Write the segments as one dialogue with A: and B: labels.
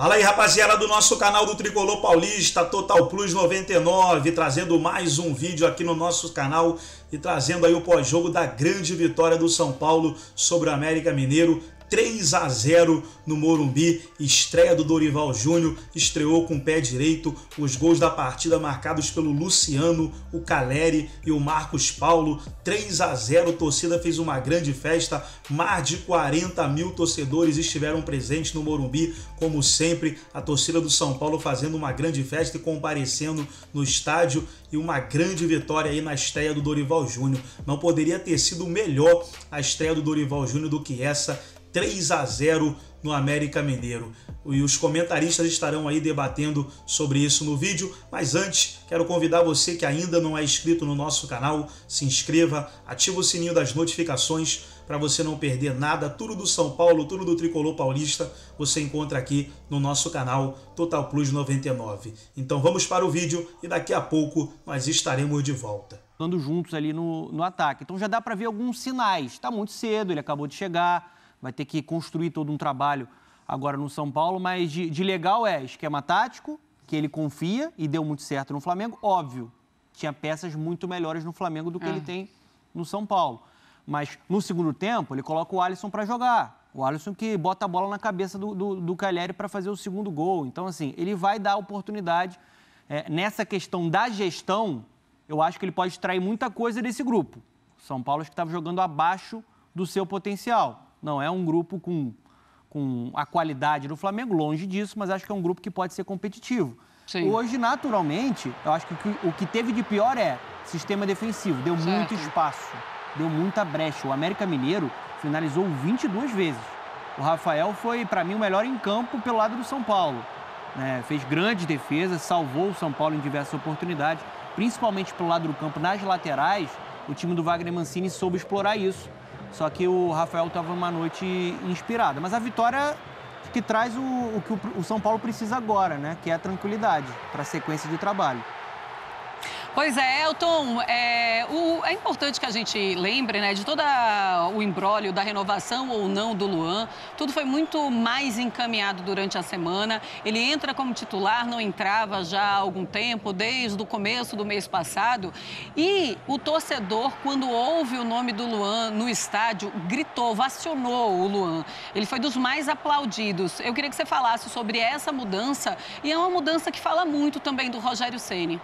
A: Fala aí, rapaziada do nosso canal do Tricolor Paulista, Total Plus 99, trazendo mais um vídeo aqui no nosso canal e trazendo aí o pós-jogo da grande vitória do São Paulo sobre o América Mineiro. 3 a 0 no Morumbi. Estreia do Dorival Júnior, estreou com o pé direito. Os gols da partida marcados pelo Luciano, o Caleri e o Marcos Paulo. 3 a 0 torcida fez uma grande festa. Mais de 40 mil torcedores estiveram presentes no Morumbi, como sempre. A torcida do São Paulo fazendo uma grande festa e comparecendo no estádio. E uma grande vitória aí na estreia do Dorival Júnior. Não poderia ter sido melhor a estreia do Dorival Júnior do que essa 3 a 0 no América Mineiro. E os comentaristas estarão aí debatendo sobre isso no vídeo, mas antes quero convidar você que ainda não é inscrito no nosso canal, se inscreva, ativa o sininho das notificações para você não perder nada, tudo do São Paulo, tudo do Tricolor Paulista, você encontra aqui no nosso canal Total Plus 99. Então vamos para o vídeo e daqui a pouco nós estaremos de volta.
B: Andando juntos ali no, no ataque. Então já dá para ver alguns sinais. Está muito cedo, ele acabou de chegar vai ter que construir todo um trabalho agora no São Paulo, mas de, de legal é esquema tático, que ele confia e deu muito certo no Flamengo, óbvio, tinha peças muito melhores no Flamengo do que é. ele tem no São Paulo. Mas no segundo tempo, ele coloca o Alisson para jogar. O Alisson que bota a bola na cabeça do, do, do Cagliari para fazer o segundo gol. Então, assim, ele vai dar oportunidade. É, nessa questão da gestão, eu acho que ele pode extrair muita coisa desse grupo. São Paulo acho que estava jogando abaixo do seu potencial. Não é um grupo com, com a qualidade do Flamengo, longe disso, mas acho que é um grupo que pode ser competitivo. Sim. Hoje, naturalmente, eu acho que o que teve de pior é sistema defensivo. Deu certo. muito espaço, deu muita brecha. O América Mineiro finalizou 22 vezes. O Rafael foi, para mim, o melhor em campo pelo lado do São Paulo. Né? Fez grandes defesas, salvou o São Paulo em diversas oportunidades, principalmente pelo lado do campo, nas laterais. O time do Wagner Mancini soube explorar isso. Só que o Rafael estava numa noite inspirada. Mas a vitória que traz o, o que o São Paulo precisa agora, né? Que é a tranquilidade para a sequência de trabalho.
C: Pois é, Elton, é, o, é, importante que a gente lembre né, de todo o embrólio da renovação ou não do Luan. Tudo foi muito mais encaminhado durante a semana. Ele entra como titular, não entrava já há algum tempo, desde o começo do mês passado. E o torcedor, quando ouve o nome do Luan no estádio, gritou, vacionou o Luan. Ele foi dos mais aplaudidos. Eu queria que você falasse sobre essa mudança e é uma mudança que fala muito também do Rogério Ceni.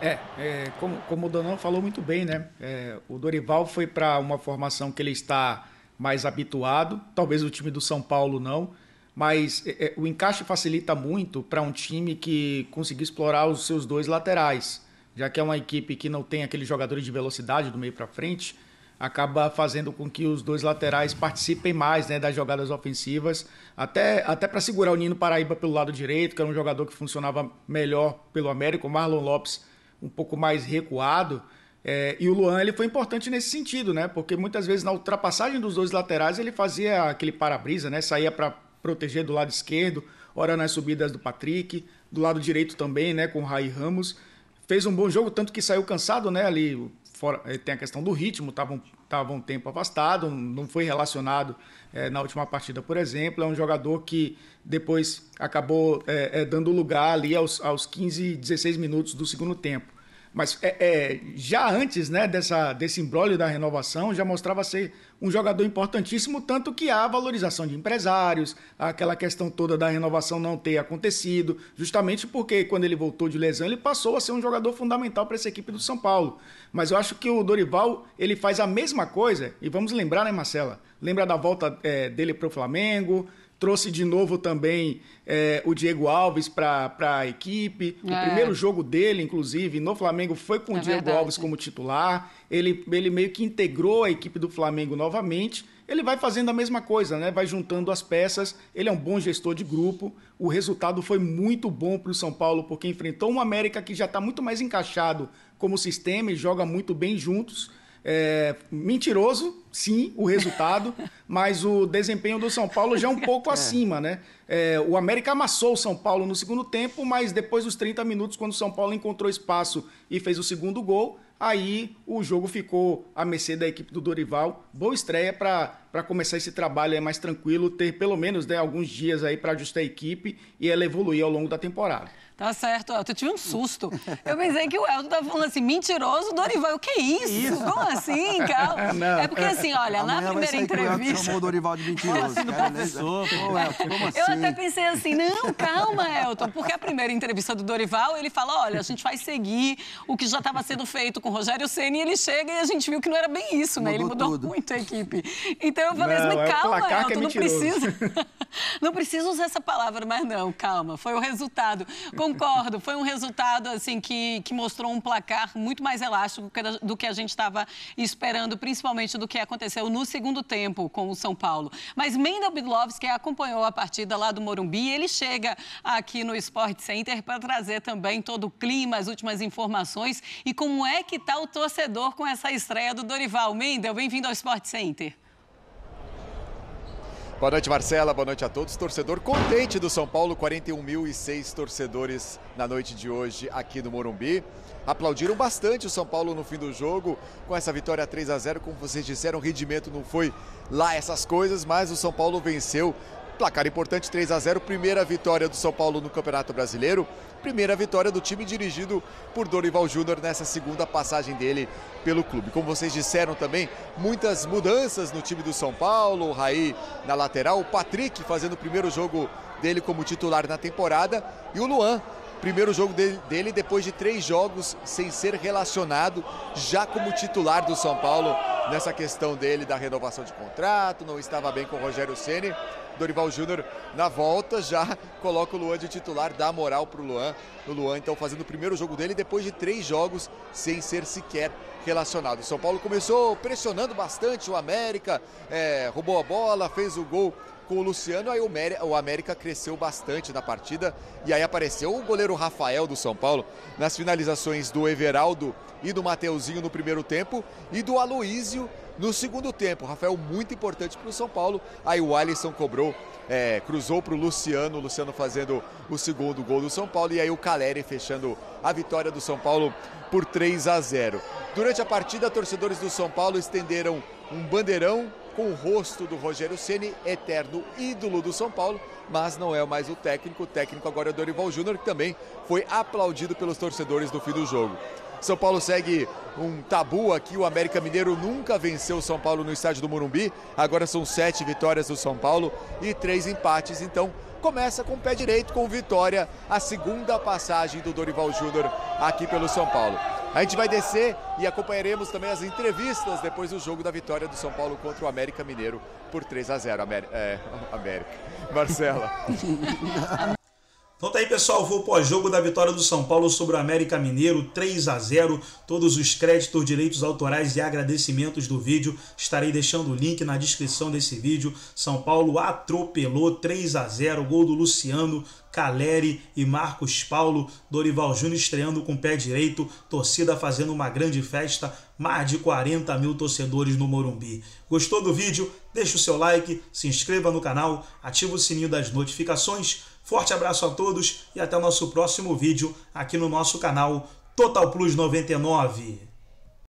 D: É, é como, como o Donão falou muito bem, né? É, o Dorival foi para uma formação que ele está mais habituado, talvez o time do São Paulo não, mas é, é o encaixe facilita muito para um time que conseguir explorar os seus dois laterais, já que é uma equipe que não tem aqueles jogadores de velocidade do meio para frente, acaba fazendo com que os dois laterais participem mais né, das jogadas ofensivas, até, até para segurar o Nino Paraíba pelo lado direito, que era um jogador que funcionava melhor pelo América, o Marlon Lopes um pouco mais recuado. É, e o Luan ele foi importante nesse sentido, né? Porque muitas vezes na ultrapassagem dos dois laterais ele fazia aquele para-brisa, né? Saía para proteger do lado esquerdo, ora nas subidas do Patrick, do lado direito também, né? Com o Rai Ramos. Fez um bom jogo, tanto que saiu cansado, né? Ali fora, é, tem a questão do ritmo, estava um, tava um tempo afastado, não foi relacionado é, na última partida, por exemplo. É um jogador que depois acabou é, é, dando lugar ali aos, aos 15, 16 minutos do segundo tempo. Mas é, é, já antes né, dessa, desse embrólio da renovação, já mostrava ser um jogador importantíssimo, tanto que há valorização de empresários, aquela questão toda da renovação não ter acontecido, justamente porque quando ele voltou de lesão, ele passou a ser um jogador fundamental para essa equipe do São Paulo. Mas eu acho que o Dorival ele faz a mesma coisa, e vamos lembrar, né, Marcela? Lembra da volta é, dele para o Flamengo, Trouxe de novo também é, o Diego Alves para a equipe. É. O primeiro jogo dele, inclusive, no Flamengo foi com é o Diego verdade. Alves como titular. Ele, ele meio que integrou a equipe do Flamengo novamente. Ele vai fazendo a mesma coisa, né? Vai juntando as peças. Ele é um bom gestor de grupo. O resultado foi muito bom para o São Paulo, porque enfrentou um América que já está muito mais encaixado como sistema e joga muito bem juntos. É, mentiroso, sim, o resultado, mas o desempenho do São Paulo já é um pouco é. acima, né? É, o América amassou o São Paulo no segundo tempo, mas depois dos 30 minutos, quando o São Paulo encontrou espaço e fez o segundo gol, aí o jogo ficou à mercê da equipe do Dorival. Boa estreia para começar esse trabalho é mais tranquilo, ter pelo menos né, alguns dias aí para ajustar a equipe e ela evoluir ao longo da temporada.
C: Tá certo, Elton. Eu tive um susto. Eu pensei que o Elton tava falando assim, mentiroso, Dorival. O que é isso? isso? Como assim, calma? Não. É porque assim, olha, Amanhã na primeira entrevista.
E: chamou o Dorival de mentiroso. Assim,
B: professor,
C: Pô, Elton, como assim? Eu até pensei assim, não, calma, Elton, porque a primeira entrevista do Dorival, ele fala: olha, a gente vai seguir o que já estava sendo feito com o Rogério Senna e ele chega e a gente viu que não era bem isso, né? Mudou ele mudou tudo. muito a equipe. Então eu falei assim, não, assim, é calma, Elton, é não precisa. não precisa usar essa palavra, mas não, calma. Foi o resultado. Concordo, foi um resultado assim que, que mostrou um placar muito mais elástico do que a gente estava esperando, principalmente do que aconteceu no segundo tempo com o São Paulo. Mas Mendel Bidlovski acompanhou a partida lá do Morumbi, ele chega aqui no Sport Center para trazer também todo o clima, as últimas informações e como é que está o torcedor com essa estreia do Dorival. Mendel, bem-vindo ao Sport Center.
F: Boa noite, Marcela. Boa noite a todos. Torcedor contente do São Paulo, 41.006 torcedores na noite de hoje aqui no Morumbi. Aplaudiram bastante o São Paulo no fim do jogo com essa vitória 3 a 0. Como vocês disseram, o rendimento não foi lá essas coisas, mas o São Paulo venceu Placar importante 3 a 0, primeira vitória do São Paulo no Campeonato Brasileiro, primeira vitória do time dirigido por Dorival Júnior nessa segunda passagem dele pelo clube. Como vocês disseram também, muitas mudanças no time do São Paulo, o Raí na lateral, o Patrick fazendo o primeiro jogo dele como titular na temporada e o Luan Primeiro jogo dele, depois de três jogos sem ser relacionado, já como titular do São Paulo, nessa questão dele da renovação de contrato, não estava bem com o Rogério Ceni. Dorival Júnior na volta já coloca o Luan de titular, dá moral para o Luan. O Luan então fazendo o primeiro jogo dele depois de três jogos sem ser sequer relacionado. O São Paulo começou pressionando bastante o América, é, roubou a bola, fez o gol com o Luciano, aí o América cresceu bastante na partida e aí apareceu o goleiro Rafael do São Paulo nas finalizações do Everaldo e do Mateuzinho no primeiro tempo e do Aloísio no segundo tempo. Rafael muito importante para o São Paulo, aí o Alisson cobrou, é, cruzou para o Luciano, Luciano fazendo o segundo gol do São Paulo e aí o Caleri fechando a vitória do São Paulo por 3 a 0. Durante a partida, torcedores do São Paulo estenderam um bandeirão com o rosto do Rogério Ceni, eterno ídolo do São Paulo, mas não é mais o técnico. O técnico agora é o Dorival Júnior, que também foi aplaudido pelos torcedores no fim do jogo. São Paulo segue um tabu aqui. O América Mineiro nunca venceu o São Paulo no estádio do Morumbi. Agora são sete vitórias do São Paulo e três empates. Então começa com o pé direito, com vitória, a segunda passagem do Dorival Júnior aqui pelo São Paulo. A gente vai descer e acompanharemos também as entrevistas depois do jogo da vitória do São Paulo contra o América Mineiro por 3 a 0 América. É, América. Marcela.
A: Então tá aí, pessoal, foi o pós-jogo da vitória do São Paulo sobre o América Mineiro, 3 a 0. Todos os créditos, direitos autorais e agradecimentos do vídeo estarei deixando o link na descrição desse vídeo. São Paulo atropelou 3 a 0, gol do Luciano, Caleri e Marcos Paulo, Dorival Júnior estreando com o pé direito, torcida fazendo uma grande festa, mais de 40 mil torcedores no Morumbi. Gostou do vídeo? Deixe o seu like, se inscreva no canal, ative o sininho das notificações Forte abraço a todos e até o nosso próximo vídeo aqui no nosso canal Total Plus 99.